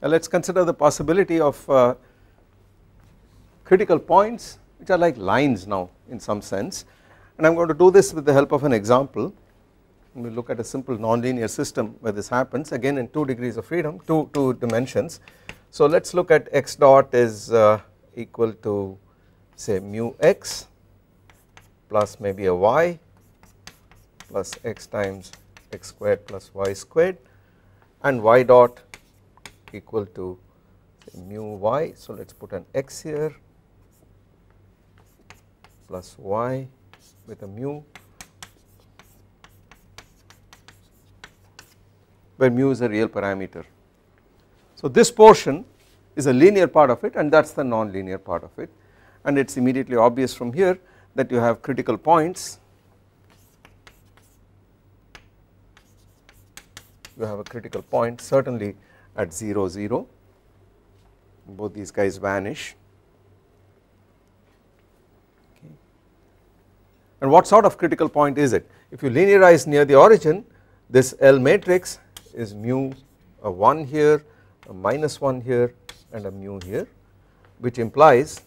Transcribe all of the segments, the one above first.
Now let us consider the possibility of uh, critical points which are like lines now in some sense. And I am going to do this with the help of an example. We will look at a simple nonlinear system where this happens. Again in 2 degrees of freedom 2, two dimensions. So let us look at x dot is uh, equal to say mu x plus maybe a y plus x times x squared plus y squared. And y dot equal to mu y. So let us put an x here plus y with a mu where mu is a real parameter. So this portion is a linear part of it and that is the non-linear part of it and it is immediately obvious from here that you have critical points you have a critical point certainly at 0 0 both these guys vanish. Okay. and what sort of critical point is it? If you linearize near the origin this L matrix is mu a 1 here a minus 1 here and a mu here which implies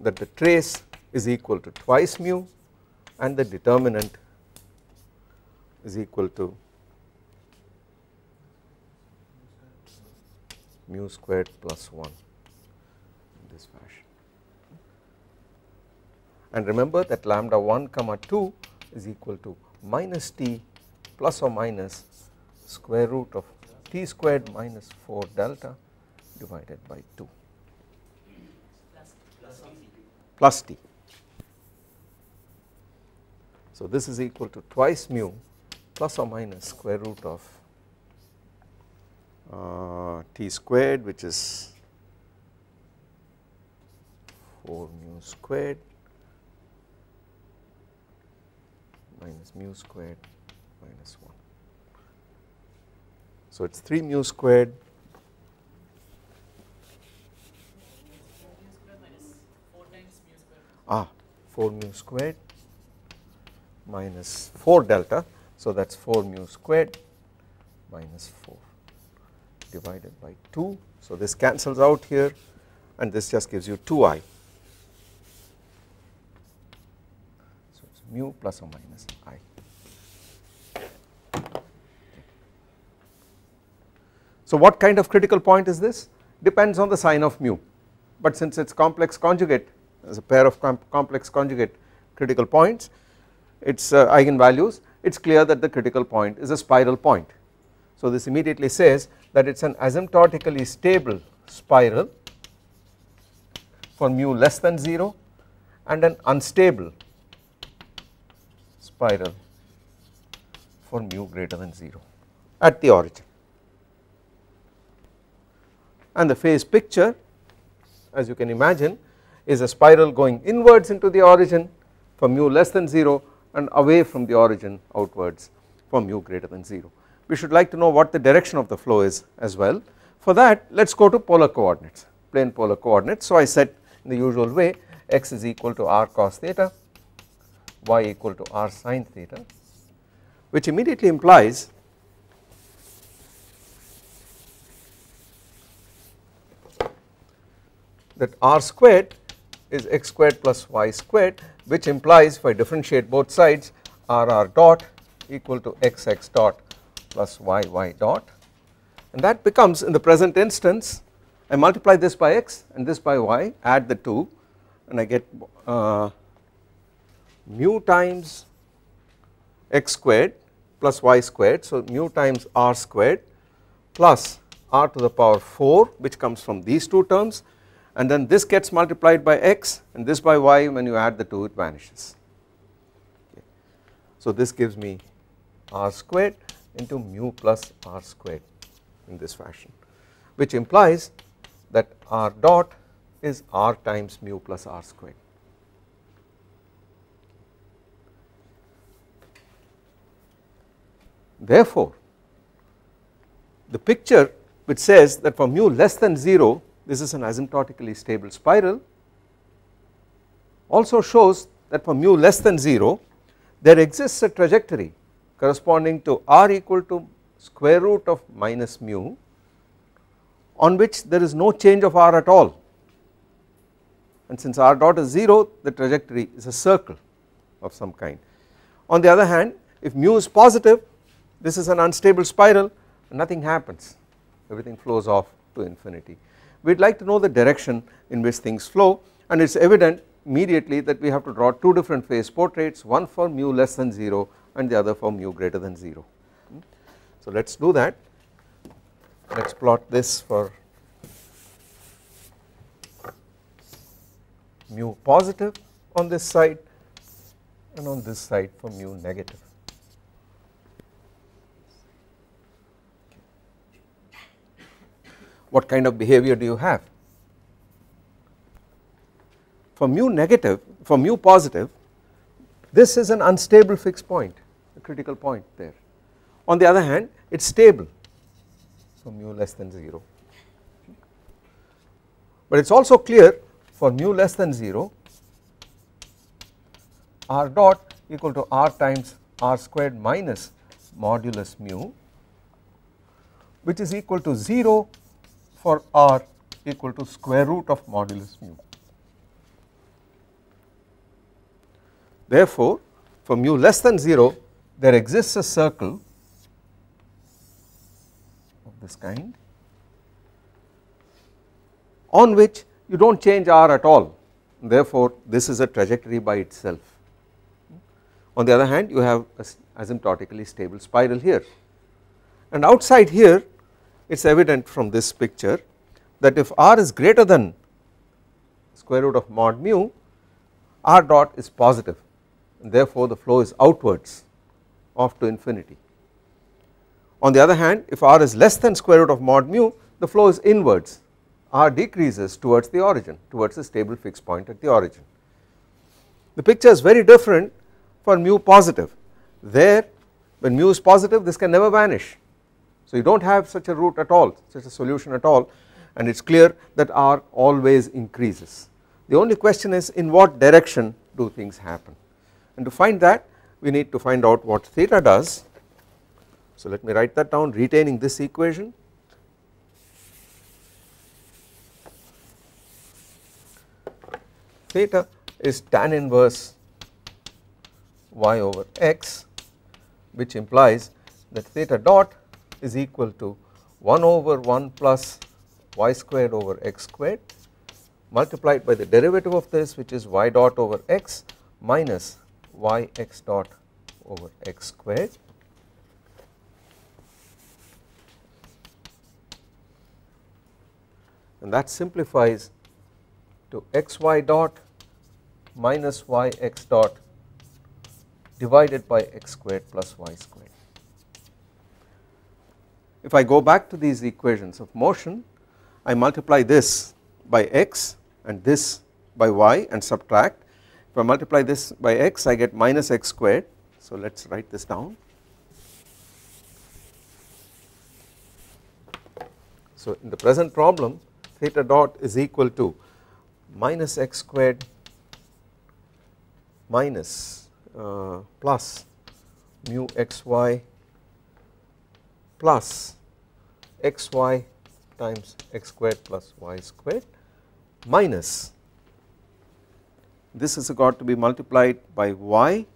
that the trace is equal to twice mu and the determinant is equal to mu squared plus 1 in this fashion. And remember that lambda 1 comma 2 is equal to minus t plus or minus square root of t squared minus 4 delta divided by 2 plus t. So this is equal to twice mu plus or minus square root of uh, t squared which is 4 mu squared minus mu squared minus 1. So it is 3 mu squared ah 4 mu squared minus 4 delta so that is 4 mu squared minus 4 divided by 2 so this cancels out here and this just gives you 2i so it is mu plus or minus i. So what kind of critical point is this? Depends on the sign of mu. But since it is complex conjugate as a pair of com complex conjugate critical points its uh, eigenvalues it is clear that the critical point is a spiral point. So this immediately says that it is an asymptotically stable spiral for mu less than 0 and an unstable spiral for mu greater than 0 at the origin and the phase picture as you can imagine is a spiral going inwards into the origin for mu less than 0 and away from the origin outwards for mu greater than 0. We should like to know what the direction of the flow is as well for that let us go to polar coordinates plane polar coordinates. So I said in the usual way x is equal to r cos theta y equal to r sin theta which immediately implies that r squared is x squared plus y squared which implies if I differentiate both sides r r dot equal to x x dot plus y y dot and that becomes in the present instance I multiply this by x and this by y add the two and I get uh, mu times x squared plus y squared so mu times r squared plus r to the power 4 which comes from these two terms and then this gets multiplied by x and this by y when you add the two it vanishes. Okay. So this gives me r squared into mu plus r squared in this fashion which implies that r dot is r times mu plus r squared. Therefore, the picture which says that for mu less than 0 this is an asymptotically stable spiral also shows that for mu less than 0 there exists a trajectory corresponding to r equal to square root of minus mu on which there is no change of r at all and since r dot is 0 the trajectory is a circle of some kind. On the other hand if mu is positive this is an unstable spiral nothing happens everything flows off to infinity. We would like to know the direction in which things flow and it is evident immediately that we have to draw two different phase portraits one for mu less than 0 and the other for mu greater than 0. Hmm? So let us do that let us plot this for mu positive on this side and on this side for mu negative. What kind of behavior do you have? For mu negative, for mu positive, this is an unstable fixed point, critical point there. On the other hand, it is stable so mu less than 0. But it is also clear for mu less than 0 r dot equal to r times r squared minus modulus mu which is equal to 0 for r equal to square root of modulus mu. Therefore, for mu less than 0 there exists a circle of this kind on which you do not change r at all. Therefore this is a trajectory by itself. On the other hand you have a asymptotically stable spiral here. And outside here it is evident from this picture that if r is greater than square root of mod mu r dot is positive. And therefore the flow is outwards off to infinity. On the other hand if r is less than square root of mod mu the flow is inwards r decreases towards the origin towards the stable fixed point at the origin. The picture is very different for mu positive there when mu is positive this can never vanish so you do not have such a root at all such a solution at all and it is clear that r always increases. The only question is in what direction do things happen and to find that we need to find out what theta does. So let me write that down retaining this equation theta is tan inverse y over x which implies that theta dot is equal to 1 over 1 plus y squared over x squared multiplied by the derivative of this which is y dot over x minus y x dot over x squared and that simplifies to x y dot minus y x dot divided by x squared plus y squared. If I go back to these equations of motion I multiply this by x and this by y and subtract if I multiply this by x I get minus x squared so let us write this down. So in the present problem theta dot is equal to minus x squared minus uh, plus mu xy plus xy times x squared plus y squared minus this is got to be multiplied by y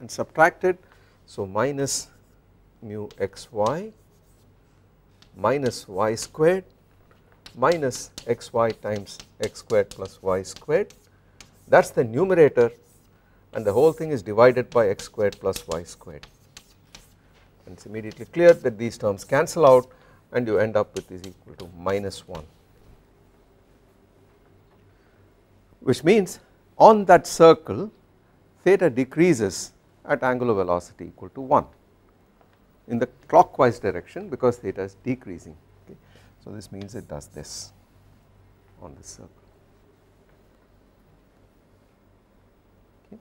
and subtracted. So minus mu xy minus y squared minus xy times x squared plus y squared. That is the numerator and the whole thing is divided by x squared plus y squared. And it is immediately clear that these terms cancel out and you end up with is equal to minus 1 which means on that circle theta decreases at angular velocity equal to 1 in the clockwise direction because theta is decreasing okay. So this means it does this on this circle. Okay.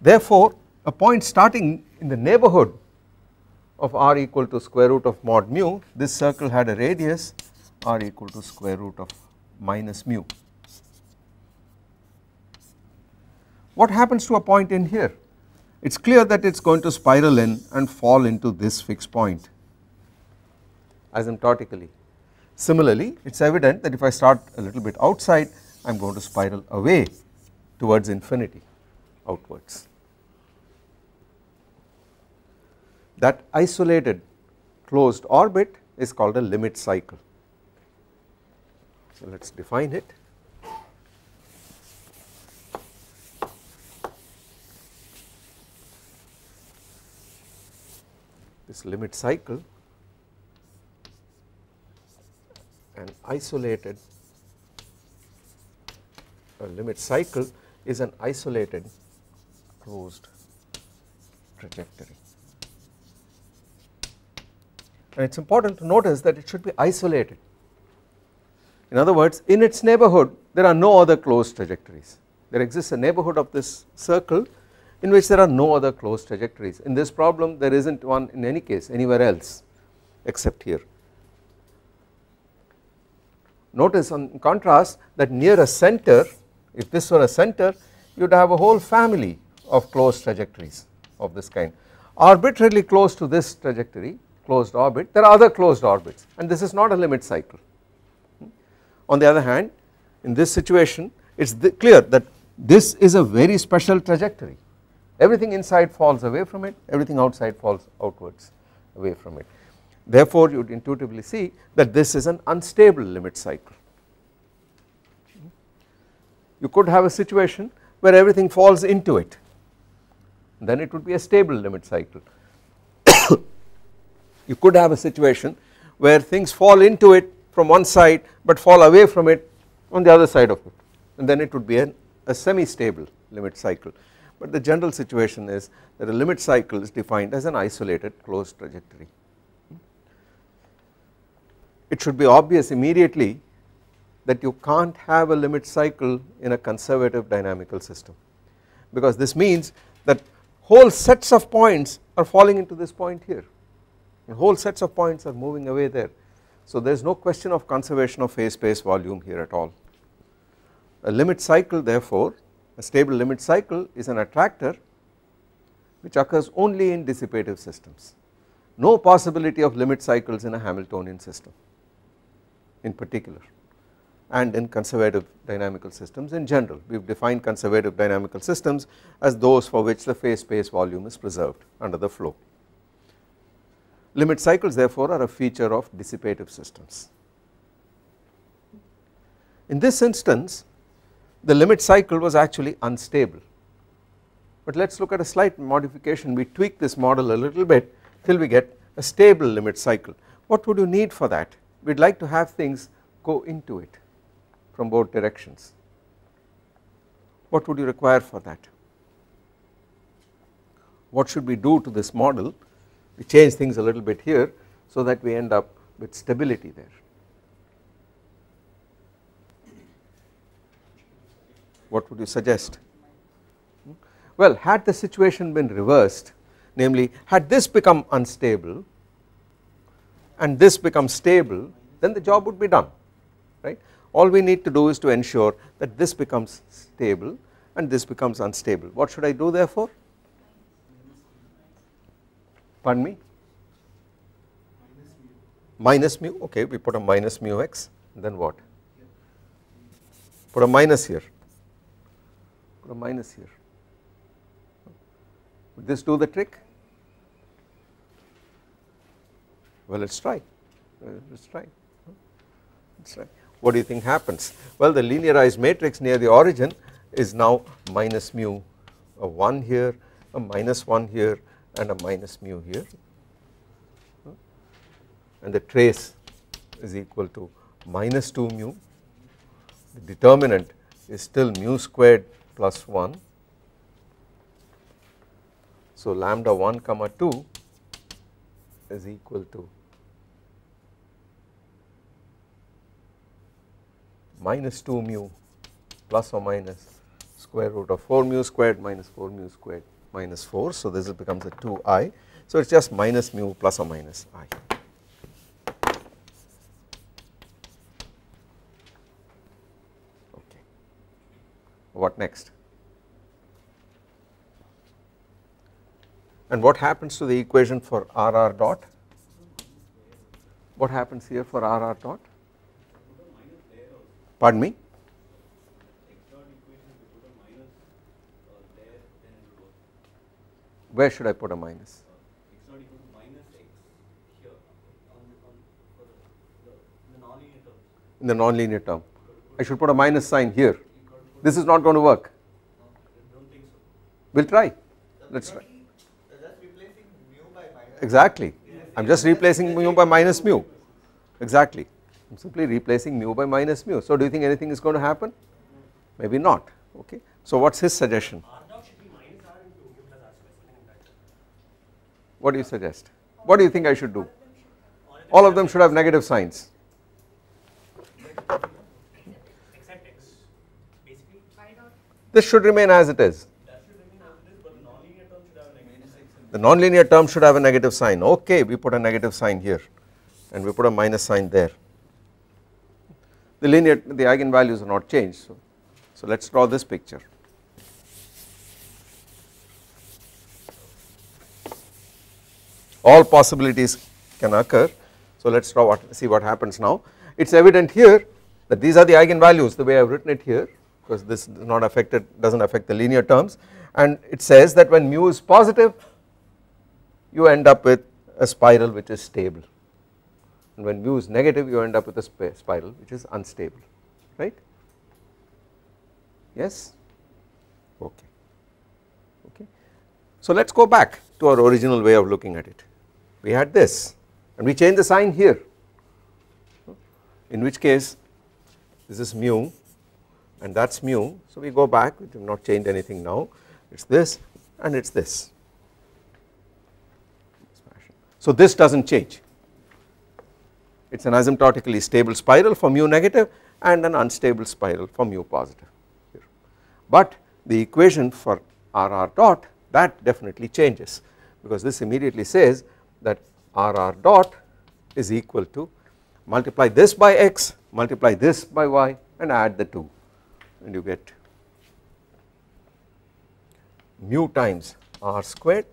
Therefore a point starting in the neighborhood of r equal to square root of mod mu this circle had a radius r equal to square root of minus mu. What happens to a point in here it is clear that it is going to spiral in and fall into this fixed point asymptotically. Similarly it is evident that if I start a little bit outside I am going to spiral away towards infinity outwards. That isolated closed orbit is called a limit cycle. So let us define it. This limit cycle an isolated a limit cycle is an isolated closed trajectory. And it is important to notice that it should be isolated. In other words in its neighbourhood there are no other closed trajectories. There exists a neighbourhood of this circle in which there are no other closed trajectories. In this problem there is not one in any case anywhere else except here. Notice on contrast that near a center if this were a center you would have a whole family of closed trajectories of this kind. Arbitrarily close to this trajectory closed orbit there are other closed orbits and this is not a limit cycle. On the other hand in this situation it is clear that this is a very special trajectory everything inside falls away from it everything outside falls outwards away from it. Therefore you would intuitively see that this is an unstable limit cycle. You could have a situation where everything falls into it then it would be a stable limit cycle. you could have a situation where things fall into it from one side but fall away from it on the other side of it. And then it would be an, a semi stable limit cycle. But the general situation is that a limit cycle is defined as an isolated closed trajectory. It should be obvious immediately that you can't have a limit cycle in a conservative dynamical system. Because this means that whole sets of points are falling into this point here. And whole sets of points are moving away there. So there is no question of conservation of phase space volume here at all. A limit cycle therefore a stable limit cycle is an attractor which occurs only in dissipative systems no possibility of limit cycles in a Hamiltonian system in particular and in conservative dynamical systems in general. We have defined conservative dynamical systems as those for which the phase space volume is preserved under the flow. Limit cycles therefore are a feature of dissipative systems. In this instance the limit cycle was actually unstable but let us look at a slight modification we tweak this model a little bit till we get a stable limit cycle. What would you need for that? we would like to have things go into it from both directions. What would you require for that? What should we do to this model? We change things a little bit here so that we end up with stability there. What would you suggest? Well, had the situation been reversed, namely had this become unstable and this becomes stable then the job would be done right. All we need to do is to ensure that this becomes stable and this becomes unstable. What should I do therefore? Pardon me? Minus mu, okay, we put a minus mu x, then what? Put a minus here, put a minus here. Would this do the trick? Well, let us try, let us try. Let's try. What do you think happens? Well, the linearized matrix near the origin is now minus mu a 1 here, a minus 1 here and a minus mu here and the trace is equal to minus 2 mu. The determinant is still mu squared plus 1. So lambda 1 comma 2 is equal to minus 2 mu plus or minus square root of 4 mu squared minus 4 mu squared minus 4. So this becomes a 2i. So it is just minus mu plus or minus i. Okay. What next? and what happens to the equation for RR dot? What happens here for RR dot? Pardon me? Where should I put a minus? In the nonlinear term. I should put a minus sign here. This is not going to work. We'll try. Let's try. Exactly. I'm just replacing mu by minus mu. Exactly. I'm simply replacing mu by minus mu. So do you think anything is going to happen? Maybe not. Okay. So what's his suggestion? What do you suggest? What do you think I should do? All of them should have negative signs. This should remain as it is. The nonlinear term should have a negative sign. Okay, we put a negative sign here and we put a minus sign there. The linear, the eigenvalues are not changed. So, so let us draw this picture. All possibilities can occur. So let us draw what, see what happens now. It is evident here that these are the eigenvalues the way I have written it here because this is not affected does not affect the linear terms. And it says that when mu is positive you end up with a spiral which is stable. And when mu is negative you end up with a spiral which is unstable right? Yes? Okay. Okay. So let us go back to our original way of looking at it we had this and we change the sign here. In which case this is mu and that is mu. So we go back. We have not changed anything now. It is this and it is this. So this does not change. It is an asymptotically stable spiral for mu negative and an unstable spiral for mu positive here. But the equation for RR dot that definitely changes because this immediately says that RR dot is equal to multiply this by x multiply this by y and add the 2 and you get mu times r squared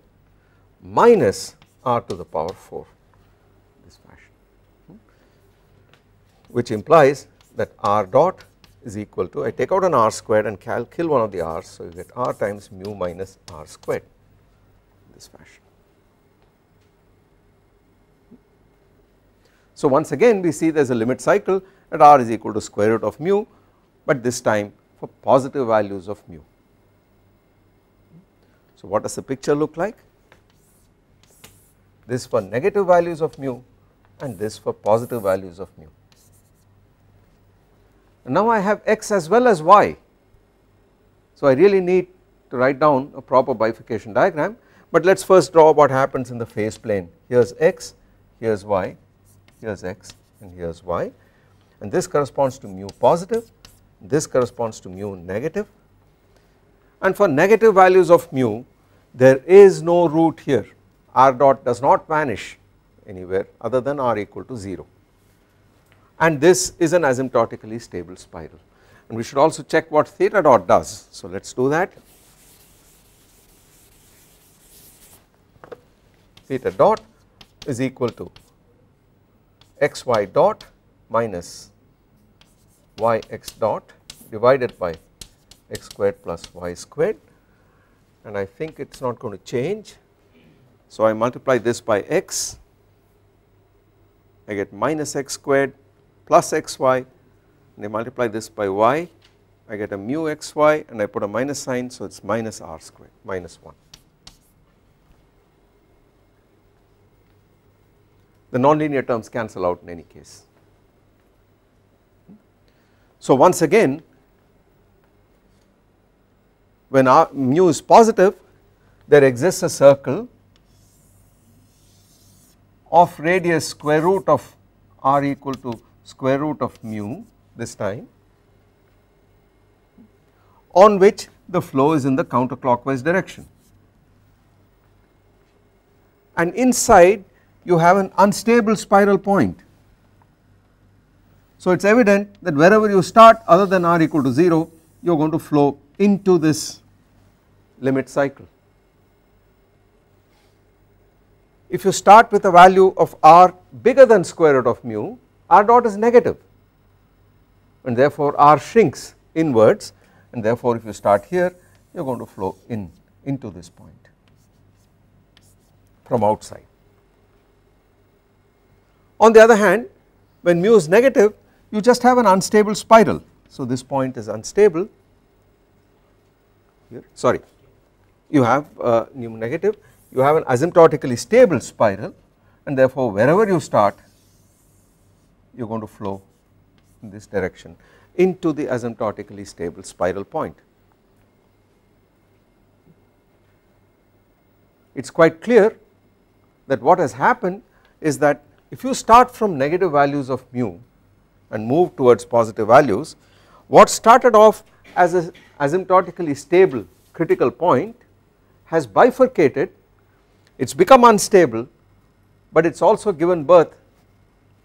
minus r to the power 4 this fashion. Which implies that r dot is equal to I take out an r squared and kill one of the r's so you get r times mu minus r squared. This fashion. So once again we see there is a limit cycle at r is equal to square root of mu but this time for positive values of mu. So what does the picture look like? This for negative values of mu and this for positive values of mu. And now I have x as well as y. So I really need to write down a proper bifurcation diagram but let us first draw what happens in the phase plane. Here is x, here is y, here is x and here is y. And this corresponds to mu positive, this corresponds to mu negative. And for negative values of mu there is no root here. R dot does not vanish anywhere other than r equal to 0 and this is an asymptotically stable spiral. And we should also check what theta dot does. So let us do that. Theta dot is equal to xy dot minus yx dot divided by x squared plus y squared and I think it is not going to change. So I multiply this by x I get minus x squared plus xy and I multiply this by y I get a mu xy and I put a minus sign so it is minus r squared minus 1. The nonlinear terms cancel out in any case. So once again when r mu is positive there exists a circle of radius square root of r equal to square root of mu this time on which the flow is in the counterclockwise direction and inside you have an unstable spiral point. So it is evident that wherever you start other than r equal to 0 you are going to flow into this limit cycle. if you start with a value of r bigger than square root of mu r dot is negative and therefore r shrinks inwards and therefore if you start here you are going to flow in into this point from outside. On the other hand when mu is negative you just have an unstable spiral. So this point is unstable. Here sorry. You have uh, mu negative you have an asymptotically stable spiral and therefore wherever you start you are going to flow in this direction into the asymptotically stable spiral point. It is quite clear that what has happened is that if you start from negative values of mu and move towards positive values what started off as a asymptotically stable critical point has bifurcated it has become unstable but it has also given birth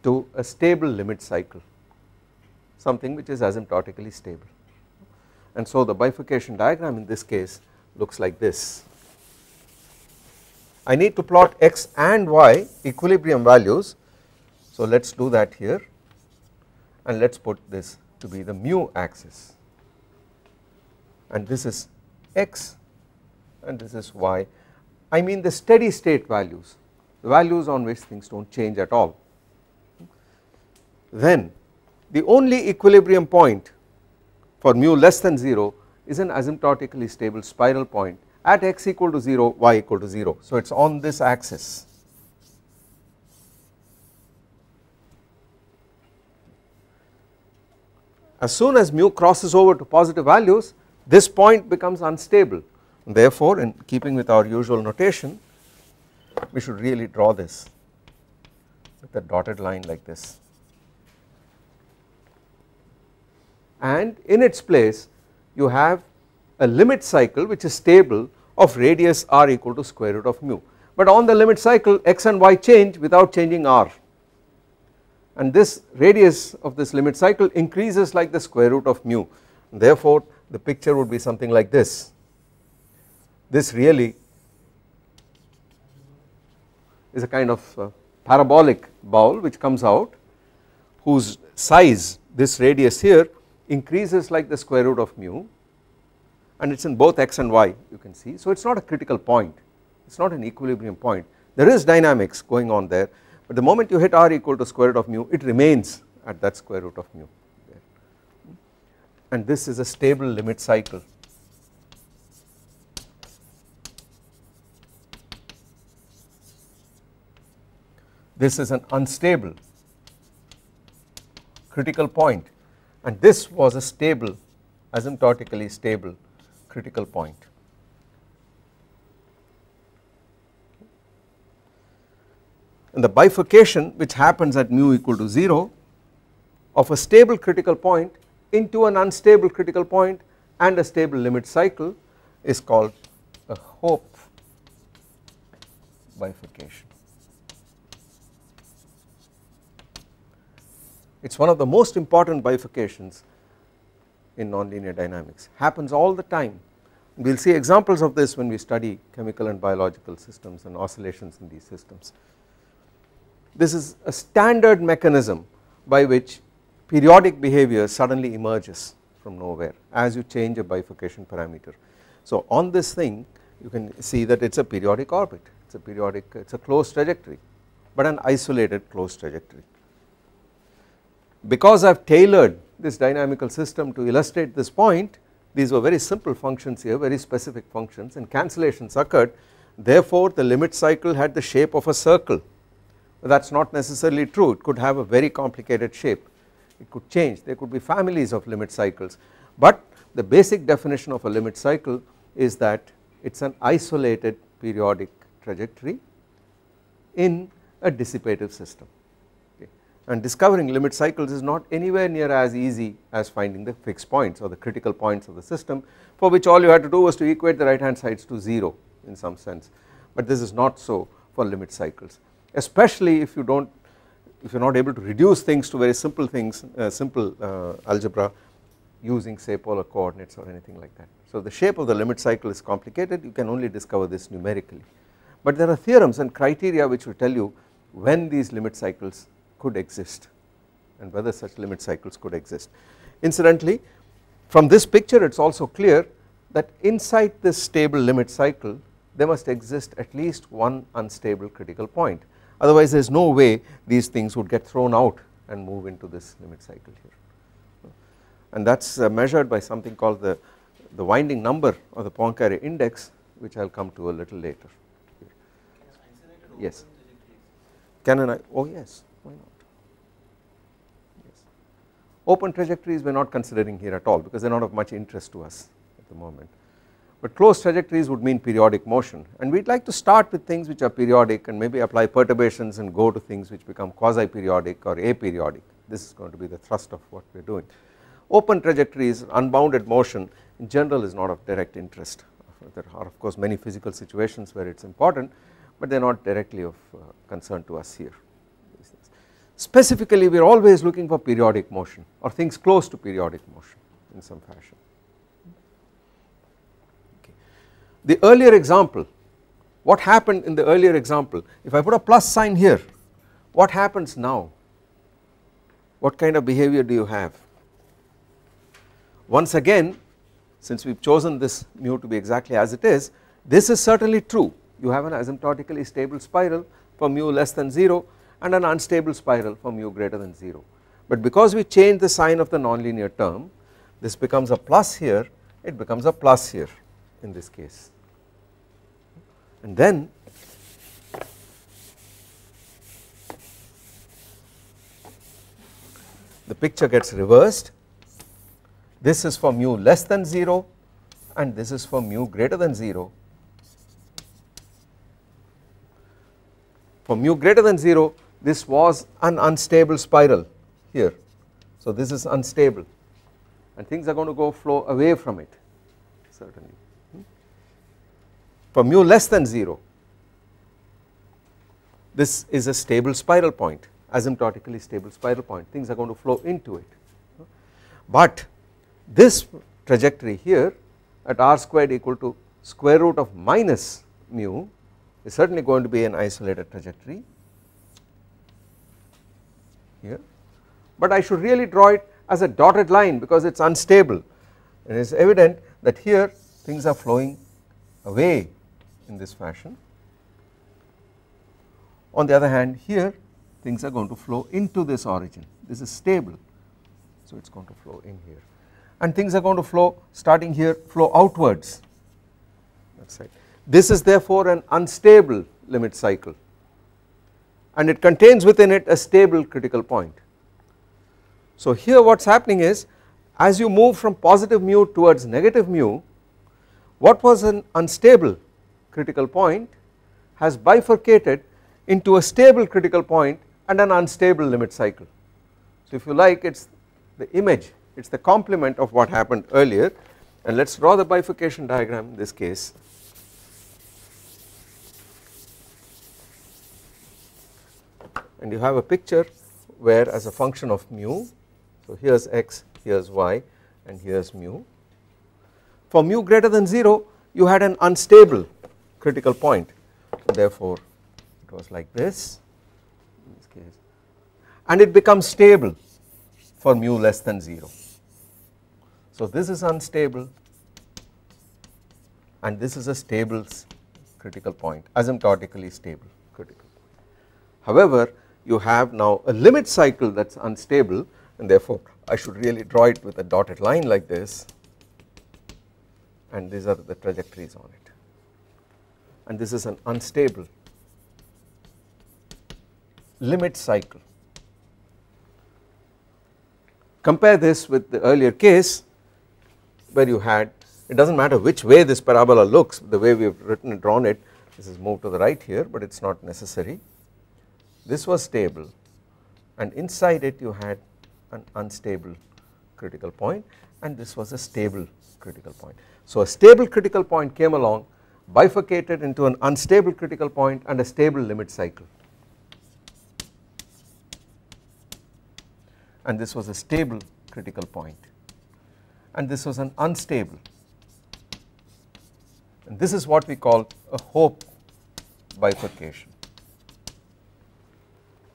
to a stable limit cycle something which is asymptotically stable and so the bifurcation diagram in this case looks like this. I need to plot x and y equilibrium values. So let us do that here and let us put this to be the mu axis. And this is x and this is y. I mean the steady state values the values on which things do not change at all. Then the only equilibrium point for mu less than 0 is an asymptotically stable spiral point at x equal to 0 y equal to 0 so it is on this axis. As soon as mu crosses over to positive values this point becomes unstable. Therefore in keeping with our usual notation we should really draw this with a dotted line like this. And in its place you have a limit cycle which is stable of radius r equal to square root of mu. But on the limit cycle x and y change without changing r. And this radius of this limit cycle increases like the square root of mu. Therefore the picture would be something like this. This really is a kind of uh, parabolic bowl which comes out whose size this radius here increases like the square root of mu and it is in both x and y you can see. So it is not a critical point. It is not an equilibrium point. There is dynamics going on there but the moment you hit r equal to square root of mu it remains at that square root of mu. And this is a stable limit cycle. This is an unstable critical point. And this was a stable asymptotically stable critical point. And the bifurcation which happens at mu equal to 0 of a stable critical point into an unstable critical point and a stable limit cycle is called a Hopf bifurcation. It is one of the most important bifurcations in nonlinear dynamics happens all the time we will see examples of this when we study chemical and biological systems and oscillations in these systems. This is a standard mechanism by which periodic behavior suddenly emerges from nowhere as you change a bifurcation parameter. So on this thing you can see that it is a periodic orbit it is a periodic it is a closed trajectory but an isolated closed trajectory because I have tailored this dynamical system to illustrate this point these were very simple functions here very specific functions and cancellations occurred. Therefore the limit cycle had the shape of a circle. That is not necessarily true. It could have a very complicated shape. It could change. There could be families of limit cycles. But the basic definition of a limit cycle is that it is an isolated periodic trajectory in a dissipative system and discovering limit cycles is not anywhere near as easy as finding the fixed points or the critical points of the system for which all you had to do was to equate the right hand sides to 0 in some sense. But this is not so for limit cycles especially if you do not if you are not able to reduce things to very simple things uh, simple uh, algebra using say polar coordinates or anything like that. So the shape of the limit cycle is complicated. You can only discover this numerically. But there are theorems and criteria which will tell you when these limit cycles could exist and whether such limit cycles could exist. Incidentally from this picture it is also clear that inside this stable limit cycle there must exist at least one unstable critical point otherwise there is no way these things would get thrown out and move into this limit cycle here and that is uh, measured by something called the, the winding number or the Poincare index which I will come to a little later. Yes. Can an oh yes why not yes open trajectories we are not considering here at all because they are not of much interest to us at the moment but closed trajectories would mean periodic motion and we would like to start with things which are periodic and maybe apply perturbations and go to things which become quasi periodic or aperiodic this is going to be the thrust of what we are doing. Open trajectories unbounded motion in general is not of direct interest there are of course many physical situations where it is important but they are not directly of uh, concern to us here. Specifically we are always looking for periodic motion or things close to periodic motion in some fashion. The earlier example, what happened in the earlier example, if I put a plus sign here, what happens now? What kind of behavior do you have? Once again, since we have chosen this mu to be exactly as it is, this is certainly true. You have an asymptotically stable spiral for mu less than 0 and an unstable spiral for mu greater than 0. But because we change the sign of the nonlinear term, this becomes a plus here, it becomes a plus here in this case. And then the picture gets reversed. This is for mu less than 0 and this is for mu greater than 0 for mu greater than 0 this was an unstable spiral here. So this is unstable. And things are going to go flow away from it certainly. For mu less than 0 this is a stable spiral point asymptotically stable spiral point. Things are going to flow into it. But this trajectory here at r squared equal to square root of minus mu is certainly going to be an isolated trajectory here. But I should really draw it as a dotted line because it is unstable. It is evident that here things are flowing away in this fashion. On the other hand here things are going to flow into this origin. This is stable. So it is going to flow in here. And things are going to flow starting here flow outwards. That is right. This is therefore an unstable limit cycle and it contains within it a stable critical point. So here what is happening is as you move from positive mu towards negative mu what was an unstable critical point has bifurcated into a stable critical point and an unstable limit cycle. So if you like it is the image it is the complement of what happened earlier and let us draw the bifurcation diagram in this case. And you have a picture where as a function of mu so here is x here is y and here is mu. For mu greater than 0 you had an unstable critical point. Therefore it was like this. In this case. And it becomes stable for mu less than 0. So this is unstable. And this is a stable critical point asymptotically stable critical However you have now a limit cycle that is unstable and therefore I should really draw it with a dotted line like this and these are the trajectories on it and this is an unstable limit cycle. Compare this with the earlier case where you had it does not matter which way this parabola looks the way we have written and drawn it this is moved to the right here but it is not necessary this was stable and inside it you had an unstable critical point and this was a stable critical point. So a stable critical point came along bifurcated into an unstable critical point and a stable limit cycle and this was a stable critical point and this was an unstable and this is what we call a Hopf bifurcation.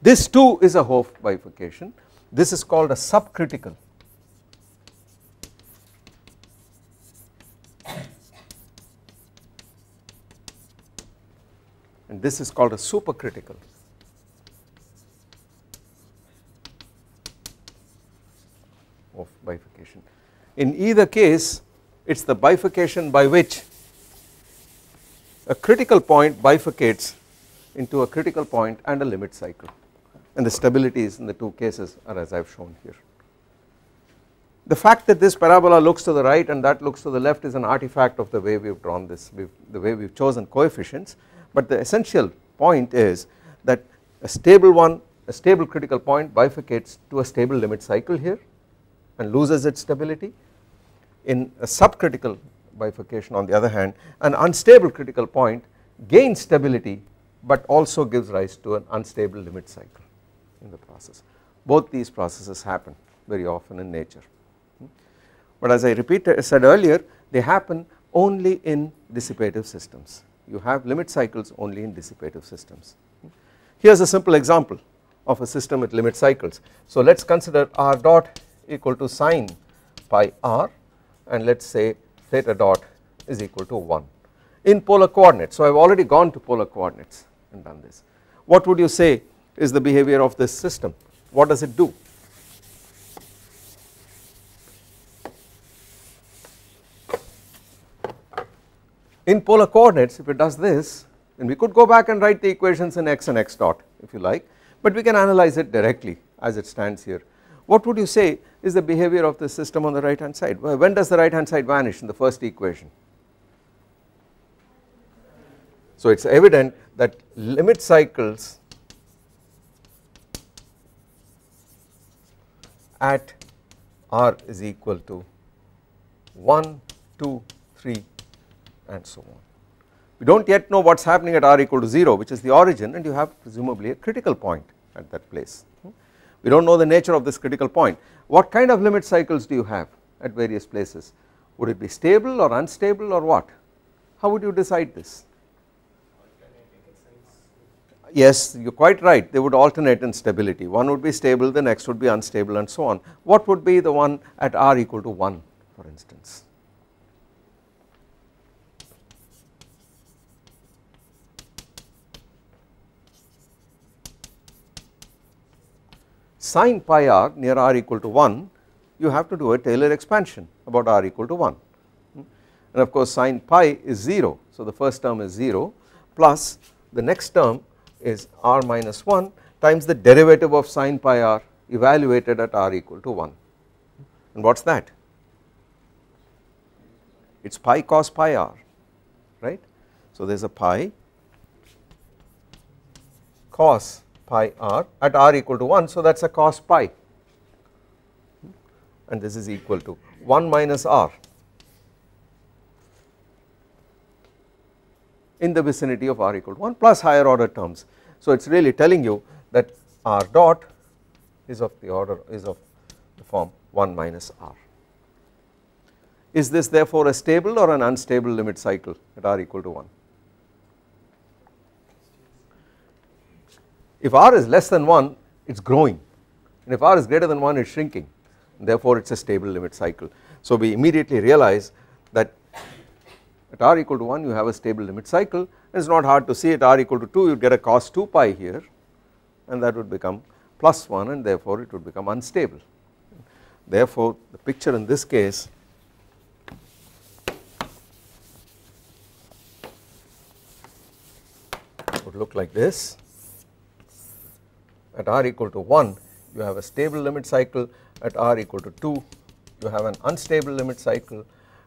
This too is a Hopf bifurcation, this is called a subcritical. And this is called a supercritical. Hopf bifurcation. In either case, it is the bifurcation by which a critical point bifurcates into a critical point and a limit cycle and the stabilities in the two cases are as I have shown here. The fact that this parabola looks to the right and that looks to the left is an artifact of the way we have drawn this, the way we have chosen coefficients but the essential point is that a stable one, a stable critical point bifurcates to a stable limit cycle here and loses its stability. In a subcritical bifurcation on the other hand an unstable critical point gains stability but also gives rise to an unstable limit cycle in the process. Both these processes happen very often in nature. Hmm? But as I repeated said earlier they happen only in dissipative systems. You have limit cycles only in dissipative systems. Hmm? Here is a simple example of a system with limit cycles. So let us consider r dot equal to sine pi r and let us say theta dot is equal to 1 in polar coordinates. So I have already gone to polar coordinates and done this. What would you say is the behavior of this system? What does it do? In polar coordinates if it does this then we could go back and write the equations in x and x dot if you like but we can analyze it directly as it stands here. What would you say is the behavior of the system on the right hand side? When does the right hand side vanish in the first equation? So it is evident that limit cycles at r is equal to 1, 2, 3 and so on. We do not yet know what is happening at r equal to 0 which is the origin and you have presumably a critical point at that place. Hmm? We do not know the nature of this critical point. What kind of limit cycles do you have at various places? Would it be stable or unstable or what? How would you decide this? Yes, you are quite right, they would alternate in stability. One would be stable, the next would be unstable and so on. What would be the one at r equal to 1 for instance? sine pi r near r equal to 1 you have to do a Taylor expansion about r equal to 1 and of course sine pi is 0 so the first term is 0 plus the next term is r minus 1 times the derivative of sine pi r evaluated at r equal to 1 and what is that? It is pi cos pi r right? So there is a pi cos pi r at r equal to 1 so that is a cos pi. And this is equal to 1 minus r in the vicinity of r equal to 1 plus higher order terms. So it is really telling you that r dot is of the order is of the form 1 minus r. Is this therefore a stable or an unstable limit cycle at r equal to 1? If r is less than 1 it is growing and if r is greater than 1 it is shrinking therefore it is a stable limit cycle. So we immediately realize that at r equal to 1 you have a stable limit cycle. It is not hard to see at r equal to 2 you get a cos 2 pi here and that would become plus 1 and therefore it would become unstable. Therefore the picture in this case would look like this. At r equal to 1 you have a stable limit cycle. At r equal to 2 you have an unstable limit cycle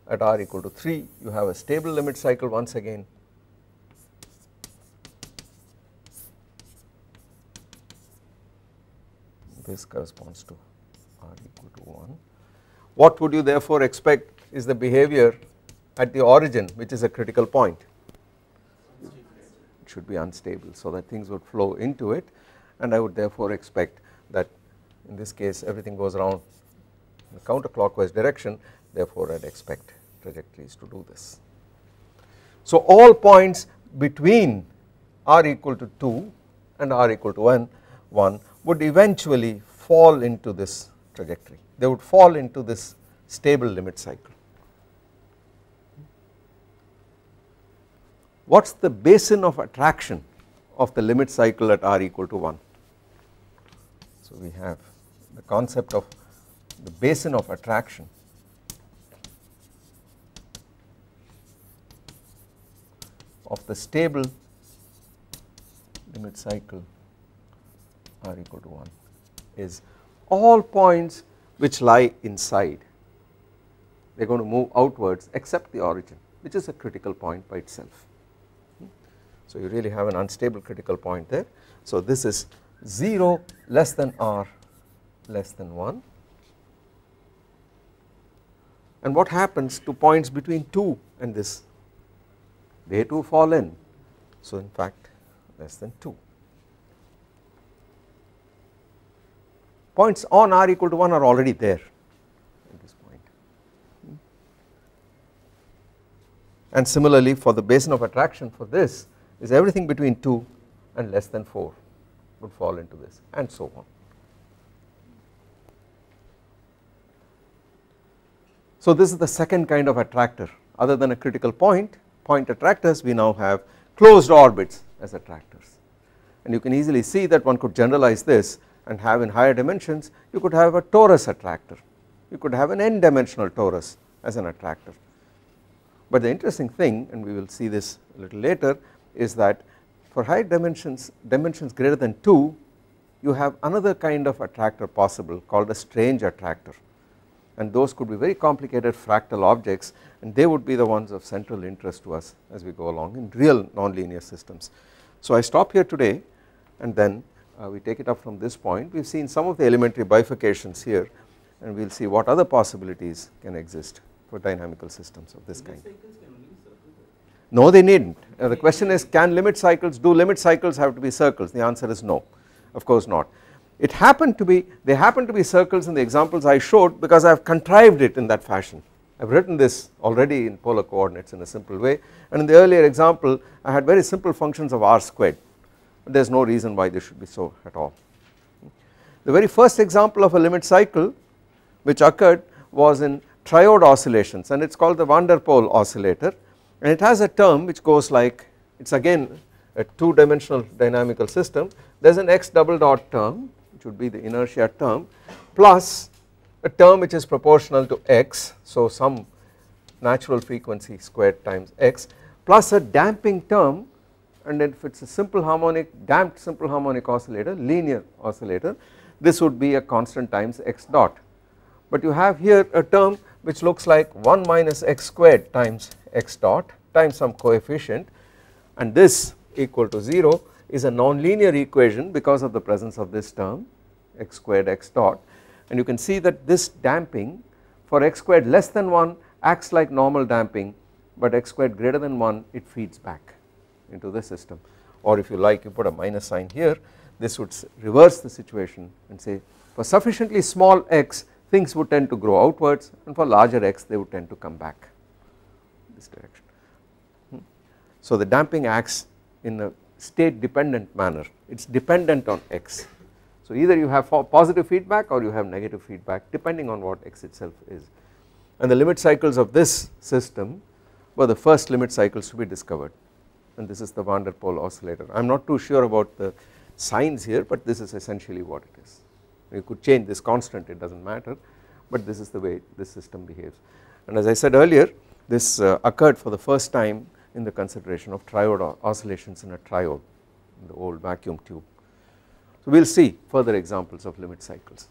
at r equal to 3 you have a stable limit cycle once again. This corresponds to r equal to 1 what would you therefore expect is the behavior at the origin which is a critical point. It should be unstable so that things would flow into it. And I would therefore expect that in this case everything goes around in the counterclockwise direction therefore I would expect trajectories to do this. So all points between r equal to 2 and r equal to 1, 1 would eventually fall into this trajectory they would fall into this stable limit cycle. What is the basin of attraction of the limit cycle at r equal to 1? So we have the concept of the basin of attraction of the stable limit cycle r equal to 1 is all points which lie inside they are going to move outwards except the origin which is a critical point by itself. Hmm? So you really have an unstable critical point there. So this is 0 less than r less than 1 and what happens to points between 2 and this they too fall in. So in fact less than 2 points on r equal to 1 are already there at this point. And similarly for the basin of attraction for this is everything between 2 and less than 4 would fall into this and so on. So this is the second kind of attractor other than a critical point point attractors we now have closed orbits as attractors. And you can easily see that one could generalize this and have in higher dimensions you could have a torus attractor. You could have an n dimensional torus as an attractor. But the interesting thing and we will see this a little later is that for high dimensions dimensions greater than 2 you have another kind of attractor possible called a strange attractor and those could be very complicated fractal objects and they would be the ones of central interest to us as we go along in real nonlinear systems. So I stop here today and then uh, we take it up from this point we have seen some of the elementary bifurcations here and we will see what other possibilities can exist for dynamical systems of this kind. No they needn't uh, the question is can limit cycles do limit cycles have to be circles the answer is no of course not. It happened to be they happen to be circles in the examples I showed because I have contrived it in that fashion. I have written this already in polar coordinates in a simple way. And in the earlier example I had very simple functions of r squared. There is no reason why this should be so at all. The very first example of a limit cycle which occurred was in triode oscillations. And it is called the van der Pol oscillator. And it has a term which goes like it is again a 2 dimensional dynamical system. There is an x double dot term which would be the inertia term plus a term which is proportional to x so some natural frequency squared times x plus a damping term and if it is a simple harmonic damped simple harmonic oscillator linear oscillator this would be a constant times x dot. But you have here a term which looks like 1 minus x squared times x dot times some coefficient and this equal to 0 is a nonlinear equation because of the presence of this term x squared x dot and you can see that this damping for x squared less than 1 acts like normal damping but x squared greater than 1 it feeds back into the system or if you like you put a minus sign here this would reverse the situation and say for sufficiently small x things would tend to grow outwards and for larger x they would tend to come back this direction. Hmm. So the damping acts in a state dependent manner it is dependent on x. So either you have positive feedback or you have negative feedback depending on what x itself is and the limit cycles of this system were the first limit cycles to be discovered and this is the van der Pol oscillator. I am not too sure about the signs here but this is essentially what it is. You could change this constant it does not matter but this is the way this system behaves and as I said earlier this uh, occurred for the first time in the consideration of triode oscillations in a triode in the old vacuum tube. So we will see further examples of limit cycles.